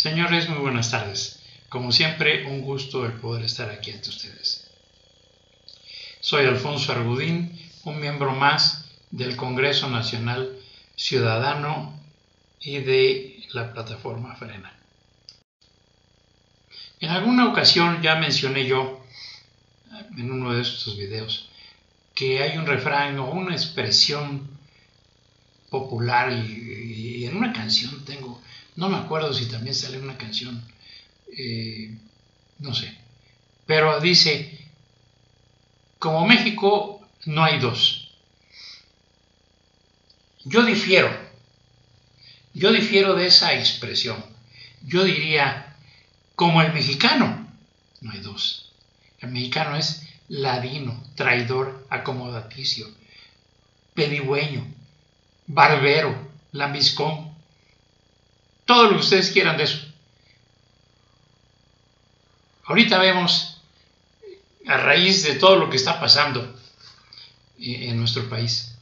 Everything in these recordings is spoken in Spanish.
Señores, muy buenas tardes. Como siempre, un gusto el poder estar aquí ante ustedes. Soy Alfonso Argudín, un miembro más del Congreso Nacional Ciudadano y de la plataforma Frena. En alguna ocasión ya mencioné yo en uno de estos videos que hay un refrán o una expresión popular y, en una canción tengo, no me acuerdo si también sale una canción, eh, no sé, pero dice, como México no hay dos. Yo difiero, yo difiero de esa expresión. Yo diría, como el mexicano, no hay dos. El mexicano es ladino, traidor, acomodaticio, pedigüeño, barbero, lambiscón, todo lo que ustedes quieran de eso. Ahorita vemos, a raíz de todo lo que está pasando en nuestro país,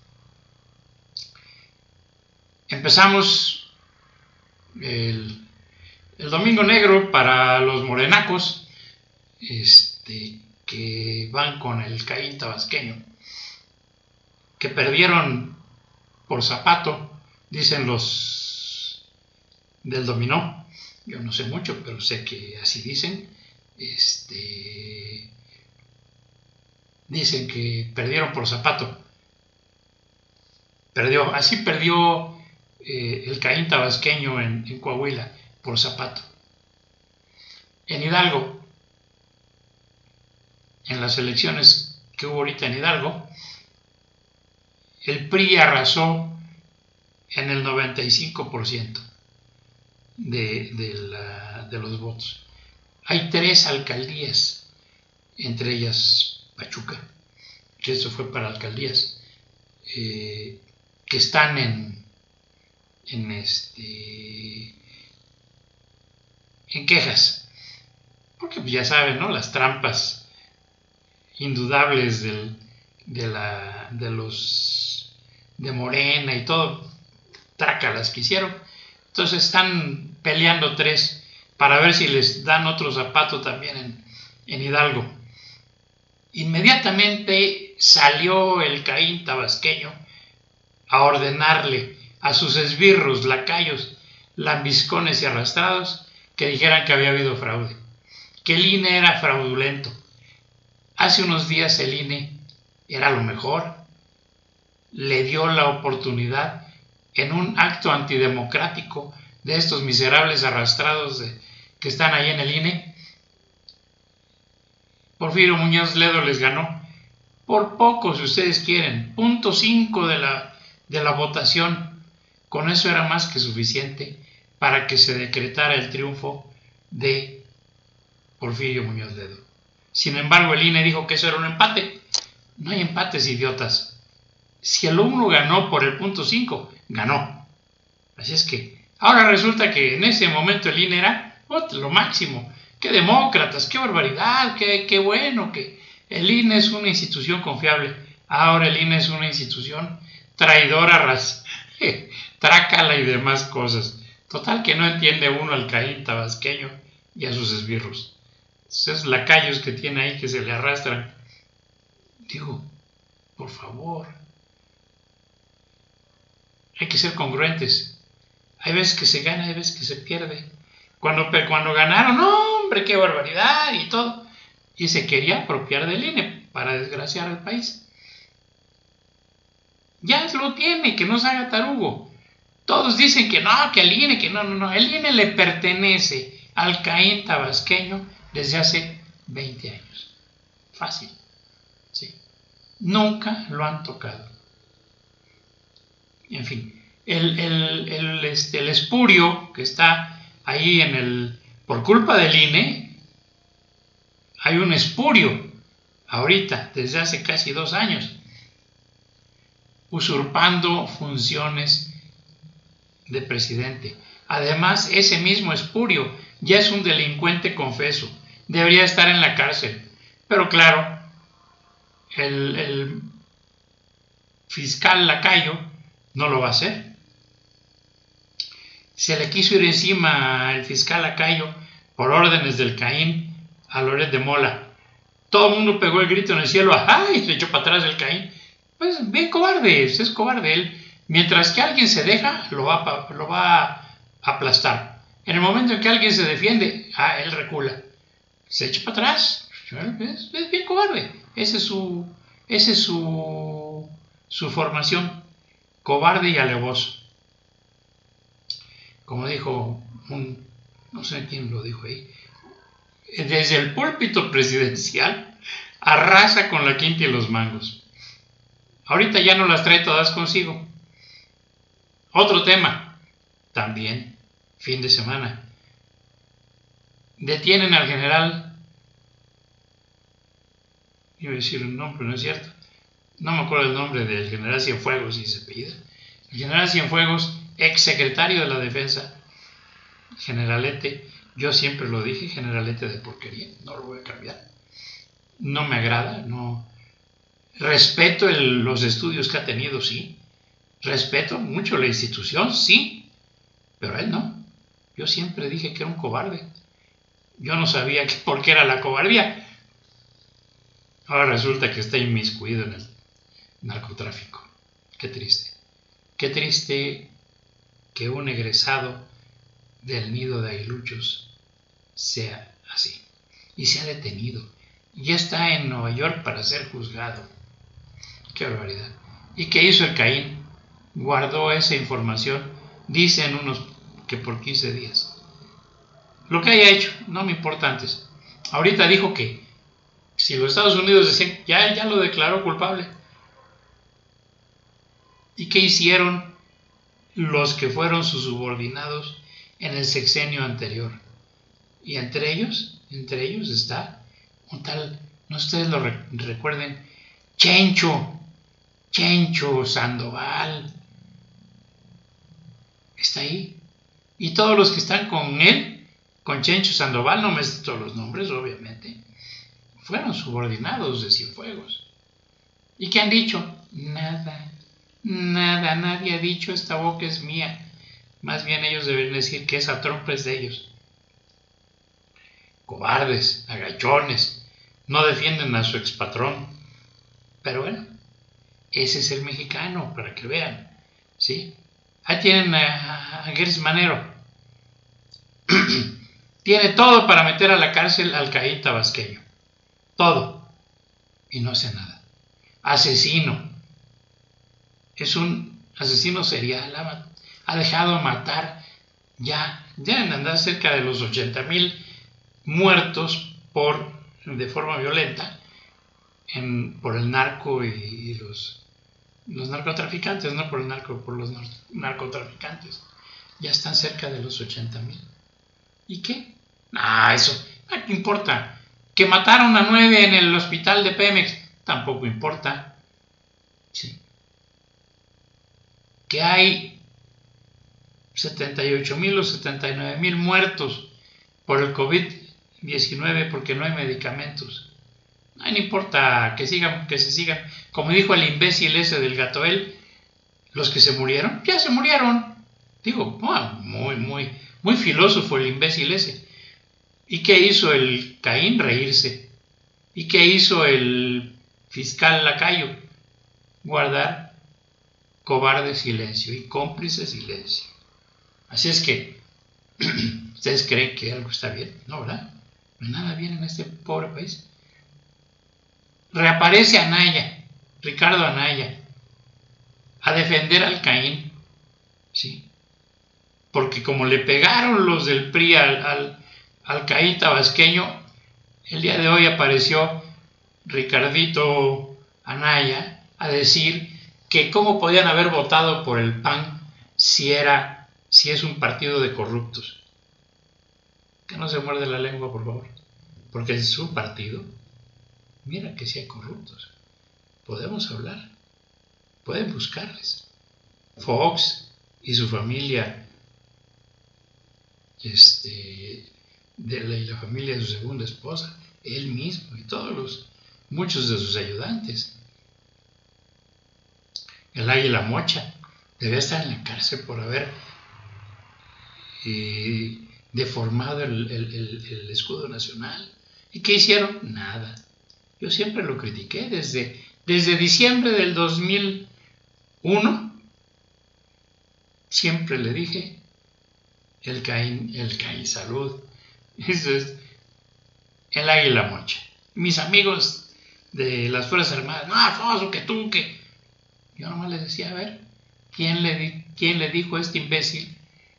empezamos el, domingo negro para los morenacos, este, que van con el Caín tabasqueño, que perdieron por zapato, dicen los del dominó. Yo no sé mucho, pero sé que así dicen. Este, dicen que perdieron por zapato. Perdió, así perdió eh, el Caín tabasqueño en, en Coahuila por zapato. En Hidalgo, en las elecciones que hubo ahorita en Hidalgo, el PRI arrasó en el 95% de, de, los votos. Hay tres alcaldías, entre ellas Pachuca, que eso fue para alcaldías, eh, que están en, en, este, en quejas. Porque ya saben, ¿no? Las trampas indudables del, de, la, de los de Morena y todo, trácalas que hicieron. Entonces están peleando tres para ver si les dan otro zapato también en, en Hidalgo. Inmediatamente salió el Caín tabasqueño a ordenarle a sus esbirros, lacayos, lambiscones y arrastrados que dijeran que había habido fraude, que el INE era fraudulento. Hace unos días el INE era lo mejor, le dio la oportunidad en un acto antidemocrático de estos miserables arrastrados que están ahí en el INE. Porfirio Muñoz Ledo les ganó por poco, si ustedes quieren, punto 5 de la, de la votación. Con eso era más que suficiente para que se decretara el triunfo de Porfirio Muñoz Ledo. Sin embargo, el INE dijo que eso era un empate no hay empates, idiotas. Si el uno ganó por el punto 5, ganó. Así es que ahora resulta que en ese momento el INE era lo máximo. ¡Qué demócratas! ¡Qué barbaridad! Qué, ¡Qué bueno! que El INE es una institución confiable. Ahora el INE es una institución traidora, ras, trácala y demás cosas. Total que no entiende uno al Caín tabasqueño y a sus esbirros. Esos lacayos que tiene ahí que se le arrastran Digo, por favor, hay que ser congruentes. Hay veces que se gana, hay veces que se pierde. Cuando, cuando ganaron, hombre, qué barbaridad y todo. Y se quería apropiar del INE para desgraciar al país. Ya lo tiene, que no se haga tarugo. Todos dicen que no, que el INE, que no, no, no. El INE le pertenece al Caín tabasqueño desde hace 20 años. Fácil. Nunca lo han tocado. En fin, el, el, este, el espurio que está ahí en el... Por culpa del INE, hay un espurio ahorita, desde hace casi dos años, usurpando funciones de presidente. Además, ese mismo espurio ya es un delincuente confeso, debería estar en la cárcel. Pero claro, el, fiscal Lacayo no lo va a hacer. Se le quiso ir encima al fiscal Acayo por órdenes del Caín a Loret de Mola. Todo el mundo pegó el grito en el cielo, ¡ay! Se echó para atrás el Caín. Pues bien cobarde, es cobarde él. Mientras que alguien se deja, lo va, a aplastar. En el momento en que alguien se defiende, ah, él recula. Se echa para atrás. Es, bien cobarde. Ese es su, ese es su, su formación. Cobarde y alevoso. Como dijo un, no sé quién lo dijo ahí, desde el púlpito presidencial arrasa con la quinta y los mangos. Ahorita ya no las trae todas consigo. Otro tema, también, fin de semana. Detienen al general, iba a decir un nombre, no es cierto, no me acuerdo el nombre del general Cienfuegos, si se pide. El general Cienfuegos, ex secretario de la defensa, generalete, yo siempre lo dije, generalete de porquería, no lo voy a cambiar. No me agrada, no. Respeto los estudios que ha tenido, sí. Respeto mucho la institución, sí. Pero él no. Yo siempre dije que era un cobarde. Yo no sabía por qué era la cobardía. Ahora resulta que está inmiscuido en el narcotráfico. Qué triste. Qué triste que un egresado del nido de aguiluchos sea así. Y se ha detenido. Ya está en Nueva York para ser juzgado. Qué barbaridad. ¿Y qué hizo el Caín? Guardó esa información, dicen unos que por 15 días. Lo que haya hecho, no me importa antes. Ahorita dijo que si los Estados Unidos decían, ya, ya lo declaró culpable. ¿Y qué hicieron los que fueron sus subordinados en el sexenio anterior? Y entre ellos, entre ellos está un tal, no ustedes lo recuerden, Chencho, Chencho Sandoval. Está ahí. Y todos los que están con él, con Chencho Sandoval, no me todos los nombres, obviamente, fueron subordinados de Cienfuegos. ¿Y qué han dicho? Nada, nada, nadie ha dicho esta boca es mía. Más bien ellos deben decir que esa trompa es de ellos. Cobardes, agachones, no defienden a su expatrón. Pero bueno, ese es el mexicano, para que vean. ¿sí? Ahí tienen a, a Manero. Tiene todo para meter a la cárcel al Caín tabasqueño. Todo. Y no hace nada. Asesino. Es un asesino serial. Ha, dejado matar ya. Deben andar cerca de los 80 mil muertos por, de forma violenta por el narco y, los, narcotraficantes, no por el narco, por los narcotraficantes. Ya están cerca de los 80 mil. ¿Y qué? Ah, eso, ¿qué importa? Que mataron a nueve en el hospital de Pemex, tampoco importa. Sí. Que hay 78 mil o 79 mil muertos por el COVID-19 porque no hay medicamentos no importa que sigan, que se sigan. Como dijo el imbécil ese del Gatoel, los que se murieron, ya se murieron. Digo, muy, muy, muy filósofo el imbécil ese. ¿Y qué hizo el Caín? Reírse. ¿Y qué hizo el fiscal Lacayo? Guardar cobarde silencio y cómplice silencio. Así es que, ¿ustedes creen que algo está bien? No, ¿verdad? Nada bien en este pobre país reaparece Anaya, Ricardo Anaya, a defender al Caín, ¿sí? Porque como le pegaron los del PRI al, al, Caín tabasqueño, el día de hoy apareció Ricardito Anaya a decir que cómo podían haber votado por el PAN si era si es un partido de corruptos. Que no se muerde la lengua, por favor, porque es su partido mira que si hay corruptos. Podemos hablar. Pueden buscarles. Fox y su familia, este, y la familia de su segunda esposa, él mismo y todos los, muchos de sus ayudantes. El águila mocha debe estar en la cárcel por haber eh, deformado el, escudo nacional. ¿Y qué hicieron? Nada. Yo siempre lo critiqué desde, desde diciembre del 2001. Siempre le dije, el Caín, el Caín Salud. Eso es el águila mocha. Mis amigos de las Fuerzas Armadas, no, Alfonso, que tú, que... Yo nomás les decía, a ver, ¿quién le, quién le dijo a este imbécil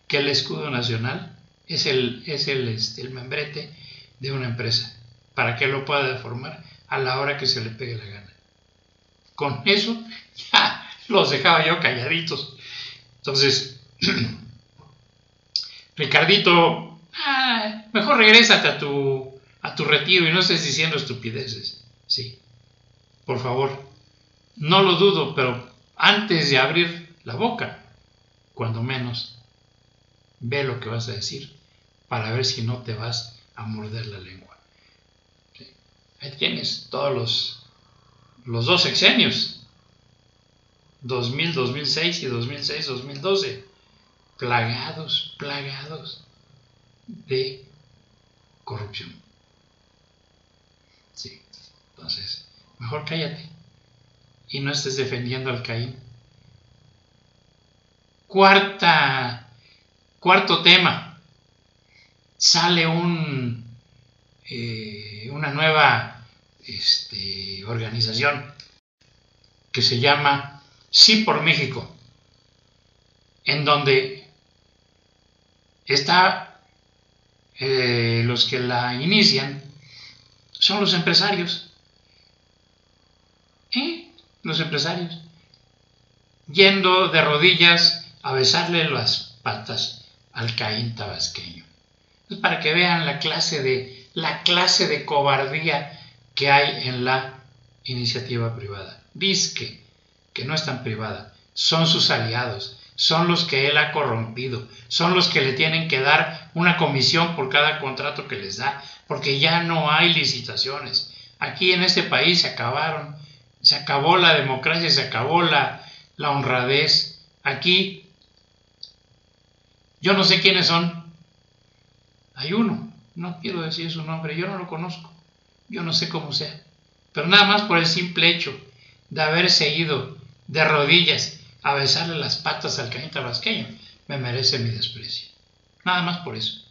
que el escudo nacional es el, es el, este, el membrete de una empresa? Para que lo pueda deformar a la hora que se le pegue la gana. Con eso ya los dejaba yo calladitos. Entonces, Ricardito, ah, mejor regrésate a tu, a tu retiro y no estés diciendo estupideces. Sí, por favor, no lo dudo, pero antes de abrir la boca, cuando menos, ve lo que vas a decir para ver si no te vas a morder la lengua. Ahí tienes todos los, los dos sexenios, 2000, 2006 y 2006, 2012, plagados, plagados de corrupción. Sí, entonces, mejor cállate y no estés defendiendo al Caín. Cuarta, cuarto tema, sale un, eh, una nueva este, organización que se llama Sí por México, en donde está eh, los que la inician son los empresarios. ¿Eh? Los empresarios. Yendo de rodillas a besarle las patas al Caín tabasqueño. Es para que vean la clase de, la clase de cobardía que hay en la iniciativa privada. Disque, que no es tan privada, son sus aliados, son los que él ha corrompido, son los que le tienen que dar una comisión por cada contrato que les da, porque ya no hay licitaciones. Aquí en este país se acabaron, se acabó la democracia, se acabó la, la honradez. Aquí, yo no sé quiénes son. Hay uno, no quiero decir su nombre, yo no lo conozco, yo no sé cómo sea, pero nada más por el simple hecho de haberse ido de rodillas a besarle las patas al cañita vasqueño, me merece mi desprecio. Nada más por eso.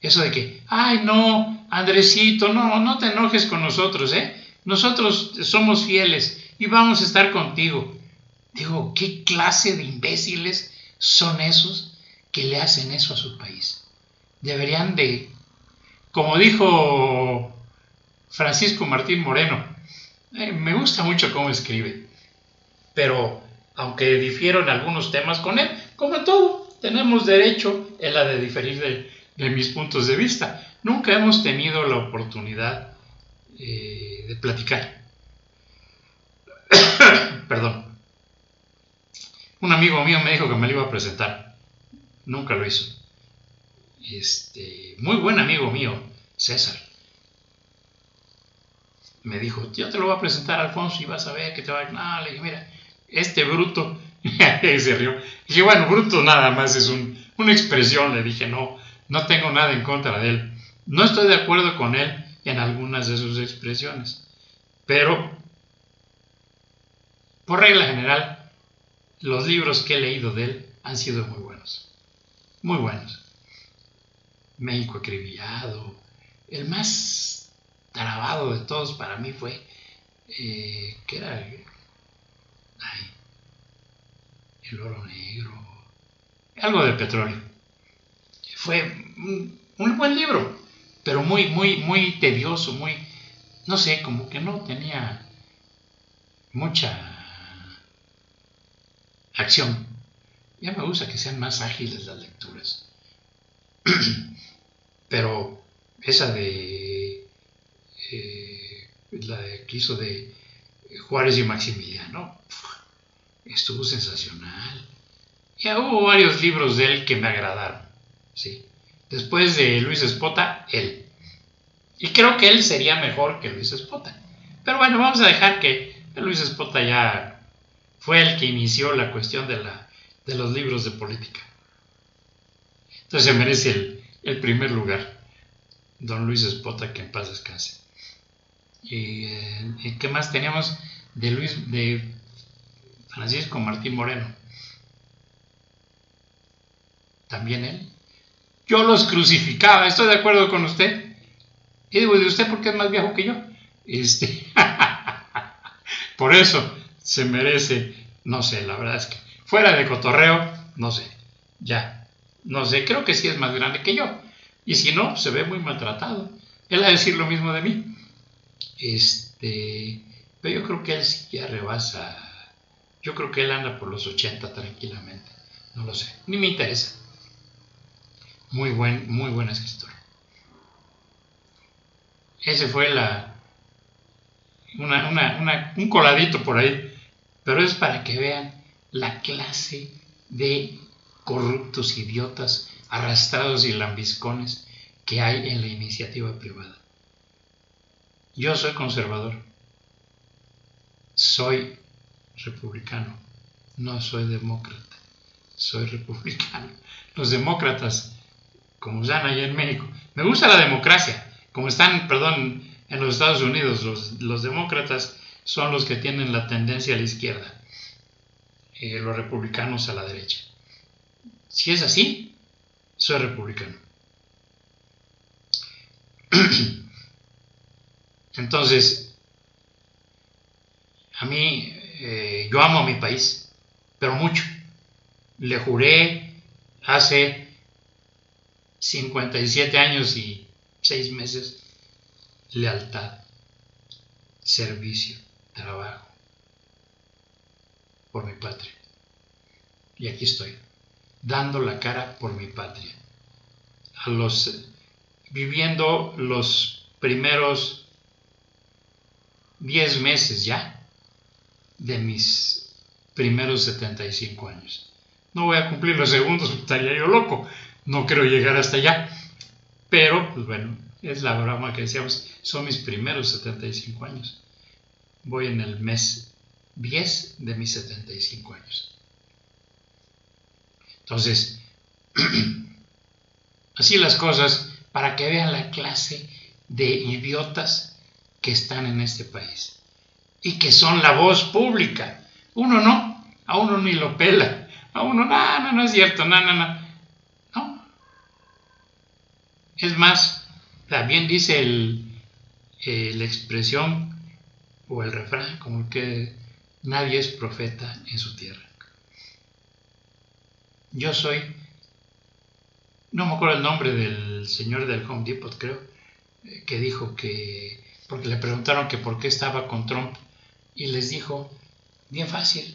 Eso de que, ay no, Andresito, no, no te enojes con nosotros, ¿eh? Nosotros somos fieles y vamos a estar contigo. Digo, ¿qué clase de imbéciles son esos que le hacen eso a su país? Deberían de, como dijo Francisco Martín Moreno, eh, me gusta mucho cómo escribe, pero aunque difiero en algunos temas con él, como todo, tenemos derecho en la de diferir de, de mis puntos de vista. Nunca hemos tenido la oportunidad eh, de platicar. Perdón. Un amigo mío me dijo que me lo iba a presentar. Nunca lo hizo. Este, muy buen amigo mío, César. Me dijo, yo te lo voy a presentar, Alfonso, y vas a ver que te va a... No, le dije, mira, este bruto... se rió. Dije, bueno, bruto nada más es una expresión. Le dije, no, no tengo nada en contra de él. No estoy de acuerdo con él en algunas de sus expresiones, pero por regla general, los libros que he leído de él han sido muy buenos. Muy buenos. México acribillado. El más trabado de todos para mí fue, eh, que era? Ay, el oro negro. Algo de petróleo fue un, buen libro, pero muy, muy, muy tedioso, muy, no sé, como que no tenía mucha acción. Ya me gusta que sean más ágiles las lecturas. Pero esa de eh, la que hizo de Juárez y Maximiliano estuvo sensacional. Ya hubo varios libros de él que me agradaron. ¿sí? Después de Luis Espota, él. Y creo que él sería mejor que Luis Espota. Pero bueno, vamos a dejar que Luis Espota ya fue el que inició la cuestión de, la, de los libros de política. Entonces se merece el, el primer lugar. Don Luis Espota, que en paz descanse. ¿Y, eh, qué más teníamos de Luis, de Francisco Martín Moreno? También él. Yo los crucificaba, estoy de acuerdo con usted. Y digo, ¿de usted porque es más viejo que yo? Este, por eso se merece, no sé, la verdad es que fuera de cotorreo, no sé, ya, no sé, creo que sí es más grande que yo. Y si no, se ve muy maltratado. Él va a decir lo mismo de mí. Este, pero yo creo que él sí ya rebasa. Yo creo que él anda por los 80 tranquilamente. No lo sé. Ni me interesa. Muy buen, muy buen escritor. Ese fue la, un coladito por ahí. Pero es para que vean la clase de corruptos idiotas, arrastrados y lambiscones que hay en la iniciativa privada. Yo soy conservador, soy republicano, no soy demócrata, soy republicano. Los demócratas, como están allá en México, me gusta la democracia, como están, perdón, en los Estados Unidos, los, demócratas son los que tienen la tendencia a la izquierda, y los republicanos a la derecha. Si es así, soy republicano. Entonces, a mí, eh, yo amo a mi país, pero mucho. Le juré hace 57 años y 6 meses lealtad, servicio, trabajo por mi patria. Y aquí estoy, dando la cara por mi patria. A los viviendo los primeros 10 meses ya de mis primeros 75 años. No voy a cumplir los segundos, estaría yo loco. No quiero llegar hasta allá. Pero, pues bueno, es la broma que decíamos, son mis primeros 75 años. Voy en el mes 10 de mis 75 años. Entonces, así las cosas para que vean la clase de idiotas que están en este país y que son la voz pública. Uno no, a uno ni lo pela, a uno no, no, no es cierto, no, no. No. Es más, también dice el, eh, la expresión o el refrán como que nadie es profeta en su tierra. Yo soy, no me acuerdo el nombre del señor del Home Depot, creo, eh, que dijo que porque le preguntaron que por qué estaba con Trump y les dijo, bien fácil,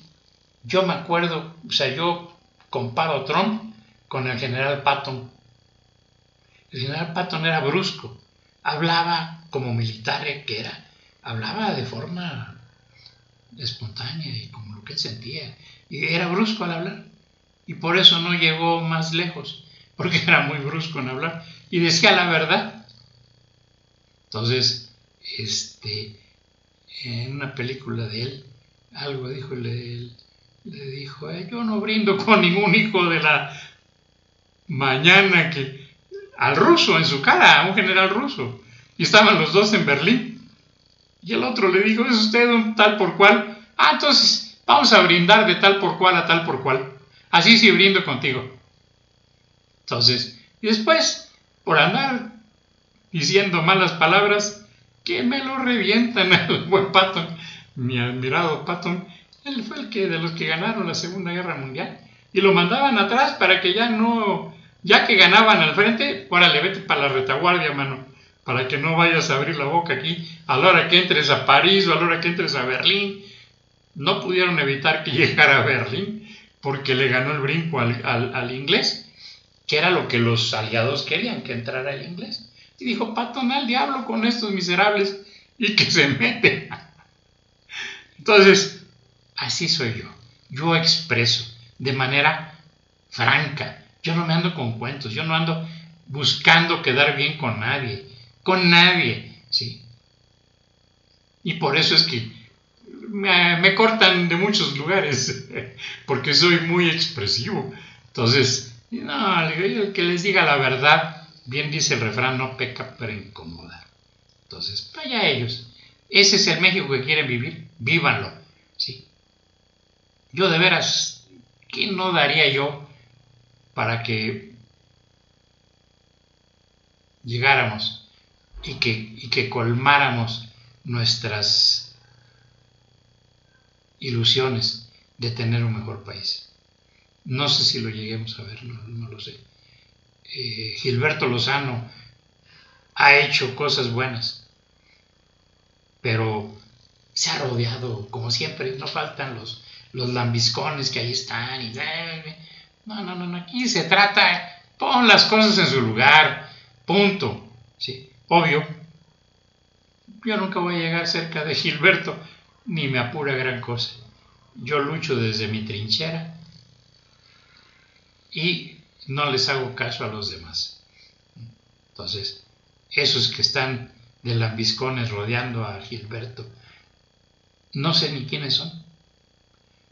yo me acuerdo, o sea, yo comparo a Trump con el general Patton. El general Patton era brusco, hablaba como militar que era, hablaba de forma espontánea y como lo que él sentía, y era brusco al hablar, y por eso no llegó más lejos, porque era muy brusco en hablar, y decía la verdad. Entonces, este, en una película de él, algo dijo, le, le dijo, eh, yo no brindo con ningún hijo de la mañana que al ruso en su cara, a un general ruso. Y estaban los dos en Berlín. Y el otro le dijo, es usted un tal por cual. Ah, entonces vamos a brindar de tal por cual a tal por cual. Así sí brindo contigo. Entonces, y después, por andar diciendo malas palabras, que me lo revientan al buen Patton, mi admirado Patton. Él fue el que de los que ganaron la Segunda Guerra Mundial y lo mandaban atrás para que ya no, ya que ganaban al frente, órale, vete para la retaguardia, mano, para que no vayas a abrir la boca aquí a la hora que entres a París o a la hora que entres a Berlín. No pudieron evitar que llegara a Berlín porque le ganó el brinco al, al inglés, que era lo que los aliados querían, que entrara el inglés. Y dijo, patón al diablo con estos miserables y que se mete. Entonces, así soy yo. Yo expreso de manera franca. Yo no me ando con cuentos, yo no ando buscando quedar bien con nadie, con nadie, ¿sí? Y por eso es que me, cortan de muchos lugares, porque soy muy expresivo. Entonces, no, el que les diga la verdad, bien dice el refrán, no peca pero incomoda. Entonces, vaya ellos. Ese es el México que quieren vivir, vívanlo. ¿sí? Yo de veras, ¿qué no daría yo para que llegáramos y que, y que colmáramos nuestras ilusiones de tener un mejor país? No sé si lo lleguemos a ver, no, lo sé. Eh, Gilberto Lozano ha hecho cosas buenas, pero se ha rodeado, como siempre, no faltan los, los lambiscones que ahí están. Y, no, no, no, aquí se trata, pon las cosas en su lugar, punto. Sí, obvio, yo nunca voy a llegar cerca de Gilberto, ni me apura gran cosa. Yo lucho desde mi trinchera y no les hago caso a los demás. Entonces, esos que están de lambiscones rodeando a Gilberto, no sé ni quiénes son.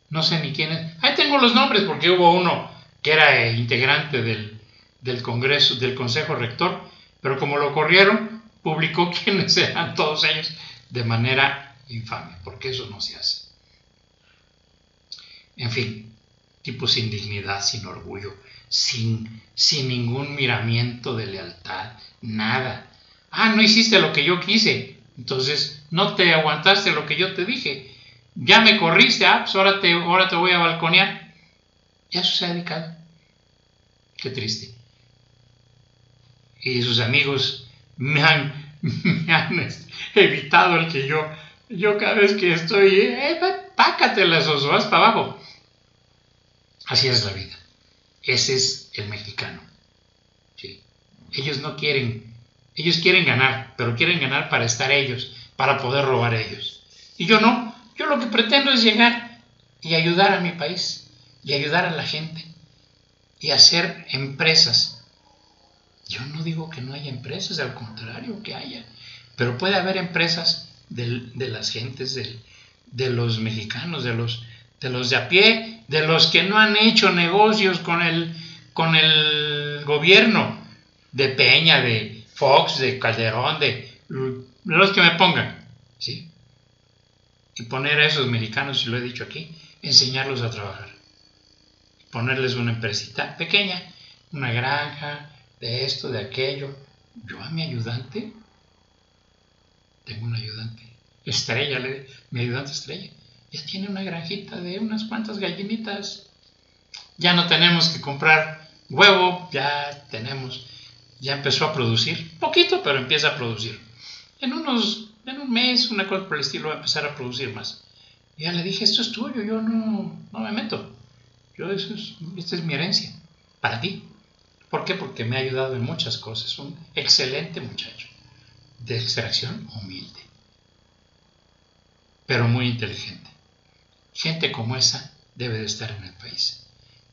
No sé ni quiénes. Ahí tengo los nombres porque hubo uno era integrante del, del Congreso, del Consejo Rector, pero como lo corrieron, publicó quiénes eran todos ellos de manera infame, porque eso no se hace. En fin, tipo sin dignidad, sin orgullo, sin, sin ningún miramiento de lealtad, nada. Ah, no hiciste lo que yo quise, entonces no te aguantaste lo que yo te dije. Ya me corriste, ah, pues ahora te, ahora te voy a balconear. Y eso se ha dedicado. Qué triste. Y sus amigos me han, me han evitado el que yo, yo cada vez que estoy, eh, pácatelas o vas para abajo. Así es la vida. Ese es el mexicano. Ellos no quieren, ellos quieren ganar, pero quieren ganar para estar ellos, para poder robar ellos. Y yo no, yo lo que pretendo es llegar y ayudar a mi país, y ayudar a la gente, y hacer empresas. Yo no digo que no haya empresas, al contrario, que haya, pero puede haber empresas de, las gentes, de, de los mexicanos, de los, de los de a pie, de los que no han hecho negocios con el, con el gobierno, de Peña, de Fox, de Calderón, de, los que me pongan, ¿sí? Y poner a esos mexicanos, si lo he dicho aquí, enseñarlos a trabajar. Ponerles una empresita pequeña, una granja, de esto, de aquello. Yo a mi ayudante, tengo un ayudante, estrella, mi ayudante estrella ya tiene una granjita de unas cuantas gallinitas. Ya no tenemos que comprar huevo, ya tenemos, ya empezó a producir, poquito, pero empieza a producir. En unos, en un mes, una cosa por el estilo, va a empezar a producir más. Ya le dije, esto es tuyo, yo no, no me meto. Yo, eso es, esta es mi herencia, para ti. ¿Por qué? Porque me ha ayudado en muchas cosas. Un excelente muchacho, de extracción humilde, pero muy inteligente. Gente como esa debe de estar en el país,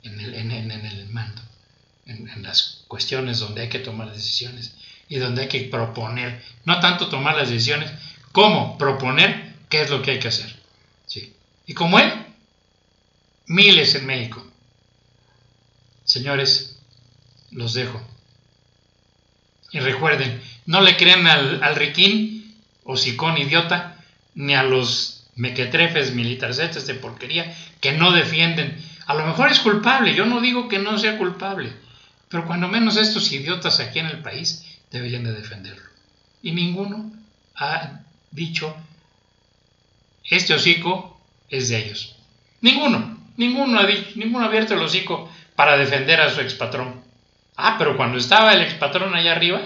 en el, en, el mando, en, las cuestiones donde hay que tomar decisiones y donde hay que proponer, no tanto tomar las decisiones, como proponer qué es lo que hay que hacer. ¿sí? Y como él, miles en México. Señores, los dejo. Y recuerden, no le crean al, al riquín o sicón idiota, ni a los mequetrefes, militarcetes de porquería que no defienden. A lo mejor es culpable, yo no digo que no sea culpable, pero cuando menos estos idiotas aquí en el país deberían de defenderlo. Y ninguno ha dicho, este hocico es de ellos. Ninguno, ninguno ninguno abierto el hocico para defender a su expatrón. Ah, pero cuando estaba el expatrón allá arriba,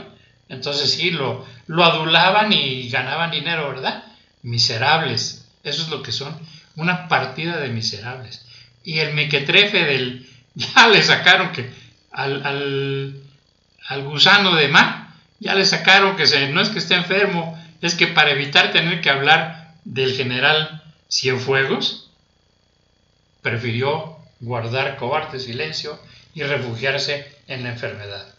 entonces sí, lo, lo adulaban y ganaban dinero, ¿verdad? Miserables. Eso es lo que son, una partida de miserables. Y el mequetrefe del, ya le sacaron que al, gusano de mar, ya le sacaron que se, no es que esté enfermo, es que para evitar tener que hablar del general Cienfuegos, prefirió guardar cobarde silencio y refugiarse en la enfermedad.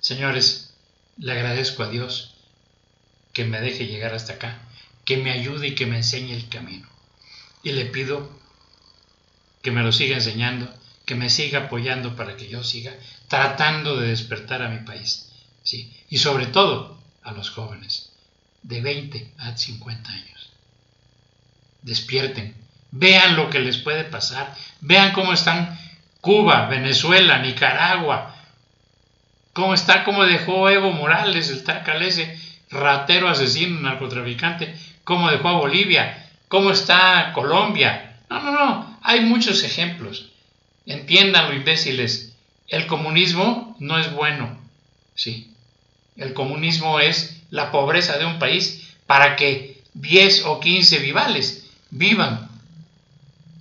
Señores, le agradezco a Dios que me deje llegar hasta acá que me ayude y que me enseñe el camino. Y le pido que me lo siga enseñando que me siga apoyando para que yo siga tratando de despertar a mi país. ¿sí? Y sobre todo a los jóvenes de 20 a 50 años. Despierten, vean lo que les puede pasar, vean cómo están Cuba, Venezuela, Nicaragua, cómo está, cómo dejó Evo Morales, el tacalese, ratero, asesino, narcotraficante, cómo dejó a Bolivia, cómo está Colombia. No, no, no, hay muchos ejemplos. Entiéndanlo, imbéciles. El comunismo no es bueno. Sí. El comunismo es la pobreza de un país para que 10 o 15 vivales vivan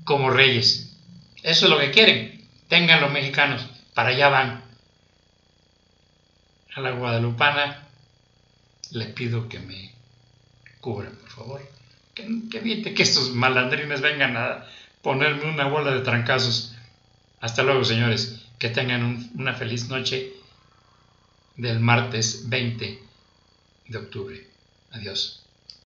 como reyes. Eso es lo que quieren. Tengan los mexicanos. Para allá van. A la guadalupana le pido que me cubran, por favor. Que, evite que estos malandrines vengan a ponerme una bola de trancazos. Hasta luego, señores. Que tengan una feliz noche del martes 20 de octubre. Adiós.